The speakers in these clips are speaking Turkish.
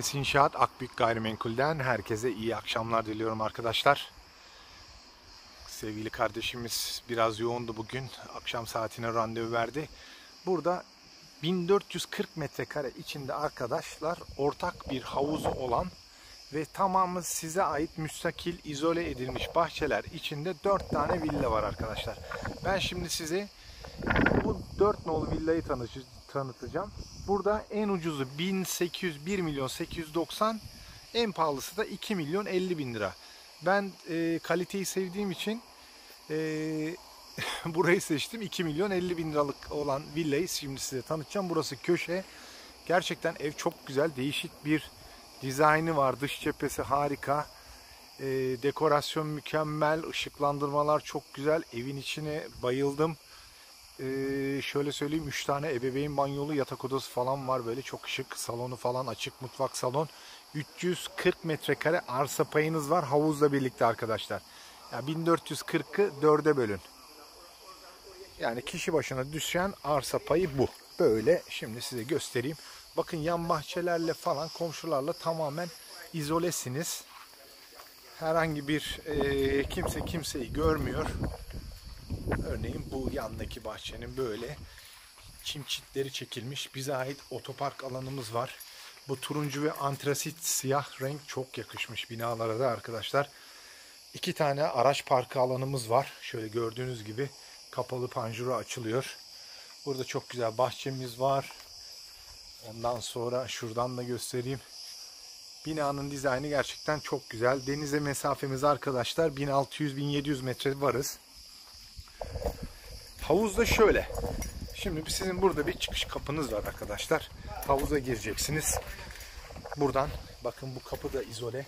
Es İnşaat Akbük Gayrimenkul'den herkese iyi akşamlar diliyorum arkadaşlar. Sevgili kardeşimiz biraz yoğundu bugün. Akşam saatine randevu verdi. Burada 1440 metrekare içinde arkadaşlar ortak bir havuzu olan ve tamamı size ait müstakil izole edilmiş bahçeler içinde 4 tane villa var arkadaşlar. Ben şimdi size bu 4 nolu villayı tanışı- tanıtacağım. Burada en ucuzu 1800 1 milyon 890 en pahalısı da 2 milyon 50 bin lira. Ben e, kaliteyi sevdiğim için e, burayı seçtim. 2 milyon 50 bin liralık olan villayı şimdi size tanıtacağım. Burası köşe. Gerçekten ev çok güzel. Değişik bir dizaynı var. Dış cephesi harika. E, dekorasyon mükemmel. ışıklandırmalar çok güzel. Evin içine bayıldım. Ee, şöyle söyleyeyim 3 tane ebeveyn banyolu yatak odası falan var böyle. Çok şık salonu falan açık mutfak salon. 340 metrekare arsa payınız var havuzla birlikte arkadaşlar. Ya 1440'ı 4'e bölün. Yani kişi başına düşen arsa payı bu. Böyle şimdi size göstereyim. Bakın yan bahçelerle falan komşularla tamamen izolesiniz. Herhangi bir e, kimse kimseyi görmüyor Örneğin bu yandaki bahçenin böyle çim çitleri çekilmiş. Bize ait otopark alanımız var. Bu turuncu ve antrasit siyah renk çok yakışmış binalara da arkadaşlar. İki tane araç parkı alanımız var. Şöyle gördüğünüz gibi kapalı panjuru açılıyor. Burada çok güzel bahçemiz var. Ondan sonra şuradan da göstereyim. Binanın dizaynı gerçekten çok güzel. Denize mesafemiz arkadaşlar 1600-1700 metre varız. Havuz da şöyle. Şimdi sizin burada bir çıkış kapınız var arkadaşlar. Havuza gireceksiniz. Buradan bakın bu kapı da izole.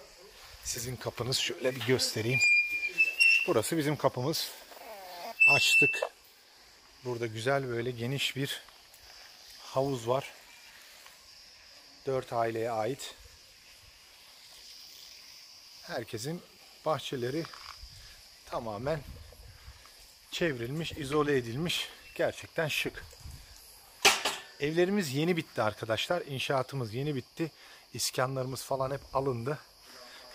Sizin kapınız şöyle bir göstereyim. Burası bizim kapımız. Açtık. Burada güzel böyle geniş bir havuz var. Dört aileye ait. Herkesin bahçeleri tamamen çevrilmiş, izole edilmiş. Gerçekten şık. Evlerimiz yeni bitti arkadaşlar. İnşaatımız yeni bitti. İskanlarımız falan hep alındı.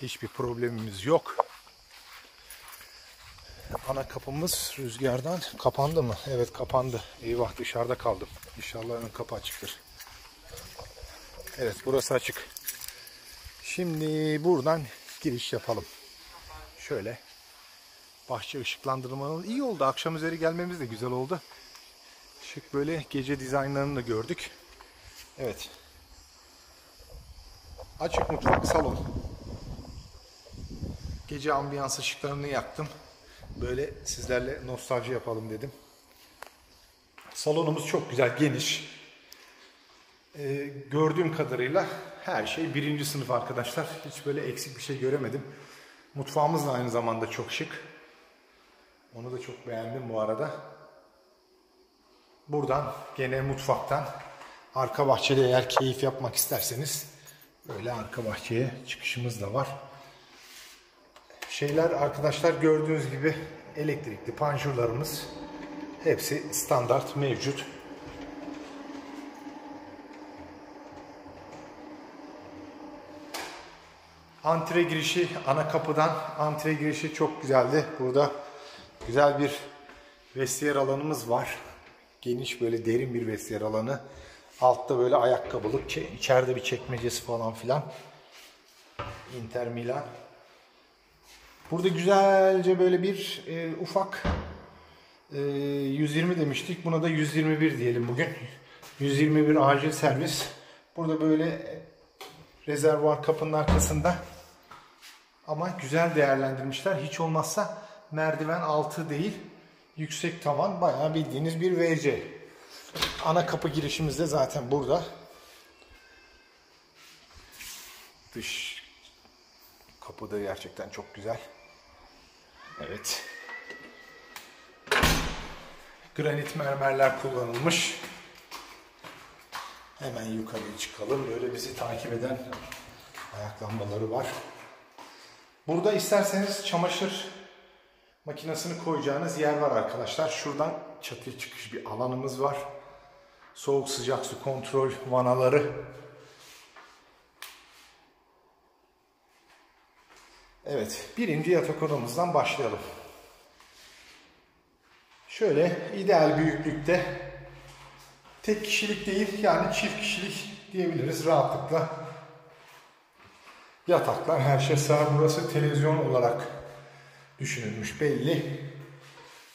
Hiçbir problemimiz yok. Ana kapımız rüzgardan kapandı mı? Evet kapandı. Eyvah dışarıda kaldım. İnşallah ön kapı açıktır. Evet burası açık. Şimdi buradan giriş yapalım. Şöyle bahçe ışıklandırmalı iyi oldu. Akşam üzeri gelmemiz de güzel oldu. Şık böyle gece dizaynlarını da gördük. Evet. Açık mutfak, salon. Gece ambiyans ışıklarını yaktım. Böyle sizlerle nostalji yapalım dedim. Salonumuz çok güzel, geniş. Ee, gördüğüm kadarıyla her şey birinci sınıf arkadaşlar. Hiç böyle eksik bir şey göremedim. Mutfağımız da aynı zamanda çok şık. Onu da çok beğendim bu arada. Buradan gene mutfaktan arka bahçede eğer keyif yapmak isterseniz böyle arka bahçeye çıkışımız da var. Şeyler arkadaşlar gördüğünüz gibi elektrikli panjurlarımız hepsi standart mevcut. Antre girişi ana kapıdan antre girişi çok güzeldi. Burada güzel bir vestiyer alanımız var. Geniş böyle derin bir vestiyer alanı. Altta böyle ayakkabılık, içeride bir çekmecesi falan filan. Inter Milan. Burada güzelce böyle bir e, ufak e, 120 demiştik. Buna da 121 diyelim bugün. 121 acil servis. Burada böyle rezervuar kapının arkasında ama güzel değerlendirmişler. Hiç olmazsa merdiven altı değil yüksek tavan bayağı bildiğiniz bir WC. Ana kapı girişimiz de zaten burada. Dış kapı da gerçekten çok güzel. Evet. Granit mermerler kullanılmış. Hemen yukarıya çıkalım. Böyle bizi takip eden ayak lambaları var. Burada isterseniz çamaşır makinesini koyacağınız yer var arkadaşlar. Şuradan çatıya çıkış bir alanımız var. Soğuk sıcak su kontrol vanaları. Evet, birinci yatak odamızdan başlayalım. Şöyle ideal büyüklükte tek kişilik değil yani çift kişilik diyebiliriz rahatlıkla. Yataklar her şey sağ. Burası televizyon olarak düşünülmüş belli.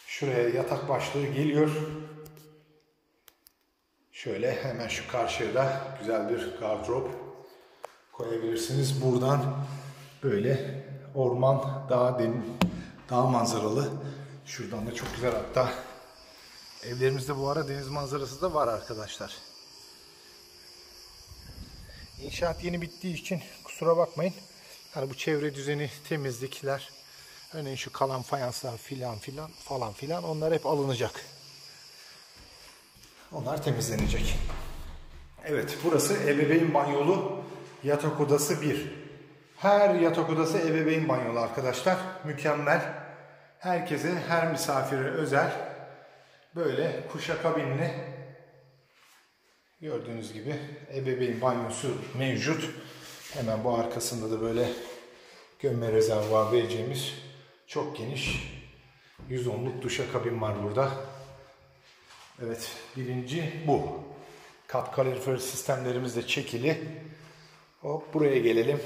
Şuraya yatak başlığı geliyor. Şöyle hemen şu karşıya da güzel bir gardırop koyabilirsiniz. Buradan böyle orman, dağ, deniz, dağ manzaralı. Şuradan da çok güzel hatta. Evlerimizde bu ara deniz manzarası da var arkadaşlar. İnşaat yeni bittiği için kusura bakmayın. Yani bu çevre düzeni, temizlikler, örneğin şu kalan fayanslar filan filan falan filan onlar hep alınacak. Onlar temizlenecek. Evet burası ebeveyn banyolu yatak odası 1. Her yatak odası ebeveyn banyolu arkadaşlar. Mükemmel. Herkese, her misafire özel böyle kuşakabinli gördüğünüz gibi ebeveyn banyosu mevcut. Hemen bu arkasında da böyle gömme rezervuar vereceğimiz çok geniş 110'luk duşakabin var burada. Evet birinci bu. Kat kalorifer sistemlerimiz de çekili. Hop buraya gelelim.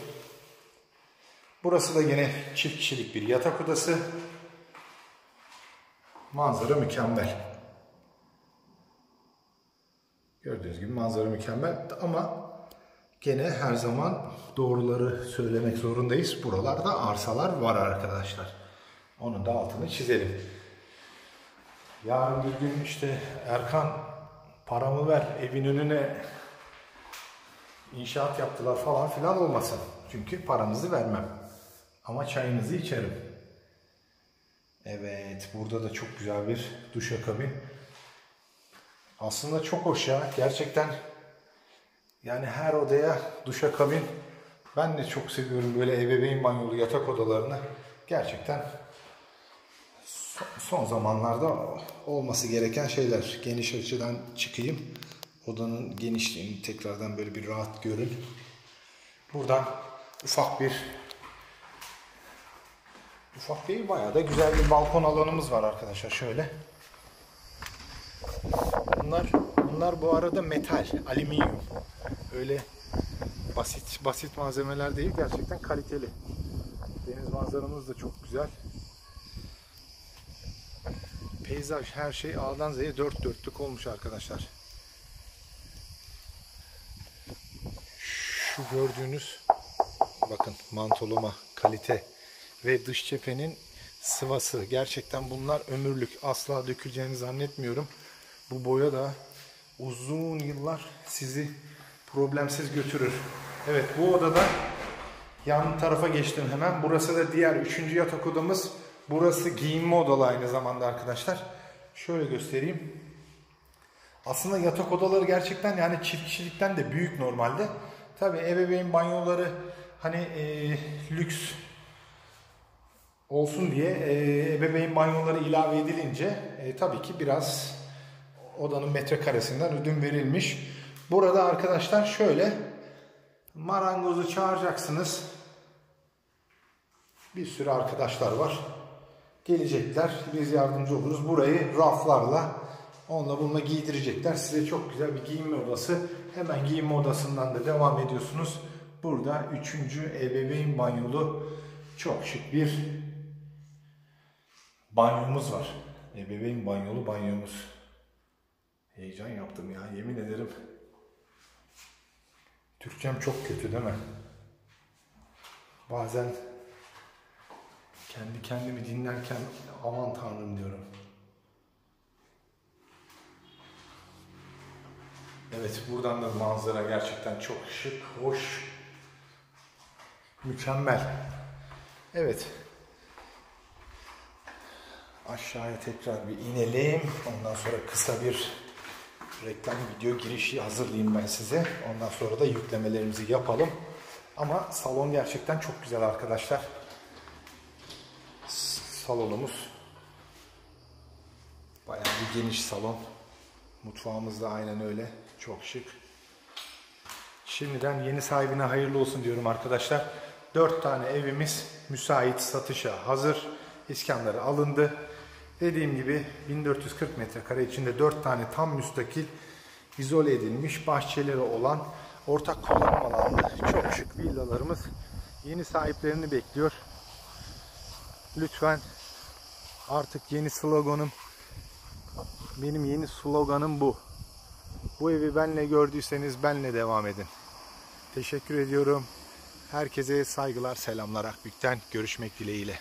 Burası da yine çift kişilik bir yatak odası. Manzara mükemmel. Gördüğünüz gibi manzara mükemmel ama gene her zaman doğruları söylemek zorundayız. Buralarda arsalar var arkadaşlar. Onun da altını çizelim. Yarın bir gün işte Erkan paramı ver evin önüne inşaat yaptılar falan filan olmasın. Çünkü paranızı vermem. Ama çayınızı içerim. Evet, burada da çok güzel bir duşakabin. Aslında çok hoş ya. Gerçekten yani her odaya duşakabin. Ben de çok seviyorum böyle ebeveyn banyolu yatak odalarını. Gerçekten son zamanlarda olması gereken şeyler. Geniş açıdan çıkayım. Odanın genişliğini tekrardan böyle bir rahat görün. Buradan ufak bir ufak değil bayağı da güzel bir balkon alanımız var arkadaşlar şöyle. Bunlar bunlar bu arada metal, alüminyum. Öyle basit basit malzemeler değil gerçekten kaliteli. Deniz manzaramız da çok güzel. Peyzaj her şey A'dan Z'ye dört dörtlük olmuş arkadaşlar. Şu gördüğünüz bakın mantoluma kalite ve dış cephenin sıvası. Gerçekten bunlar ömürlük. Asla döküleceğini zannetmiyorum. Bu boya da uzun yıllar sizi problemsiz götürür. Evet bu odada yan tarafa geçtim hemen. Burası da diğer üçüncü yatak odamız. Burası giyinme odalı aynı zamanda arkadaşlar. Şöyle göstereyim. Aslında yatak odaları gerçekten yani çift kişilikten de büyük normalde. Tabi ebeveyn banyoları hani e, lüks olsun diye e, ebeveyn banyoları ilave edilince e, tabii ki biraz odanın metrekaresinden ödün verilmiş. Burada arkadaşlar şöyle marangozu çağıracaksınız. Bir sürü arkadaşlar var. Gelecekler. Biz yardımcı oluruz. Burayı raflarla onunla bununla giydirecekler. Size çok güzel bir giyinme odası. Hemen giyinme odasından da devam ediyorsunuz. Burada üçüncü ebeveyn banyolu çok şık bir banyomuz var. Ebeveyn banyolu banyomuz. Heyecan yaptım ya yemin ederim. Türkçem çok kötü değil mi? Bazen kendi kendimi dinlerken aman tanrım diyorum. Evet buradan da manzara gerçekten çok şık, hoş, mükemmel. Evet. Aşağıya tekrar bir inelim. Ondan sonra kısa bir reklam video girişi hazırlayayım ben size. Ondan sonra da yüklemelerimizi yapalım. Ama salon gerçekten çok güzel arkadaşlar. Salonumuz bayağı bir geniş salon. Mutfağımız da aynen öyle. Çok şık. Şimdiden yeni sahibine hayırlı olsun diyorum arkadaşlar. 4 tane evimiz müsait satışa hazır. İskanları alındı. Dediğim gibi 1440 metrekare içinde 4 tane tam müstakil izole edilmiş bahçeleri olan ortak kullanım alanlı çok şık villalarımız yeni sahiplerini bekliyor. Lütfen artık yeni sloganım benim yeni sloganım bu. Bu evi benle gördüyseniz benle devam edin. Teşekkür ediyorum. Herkese saygılar, selamlar Akbük'ten. Görüşmek dileğiyle.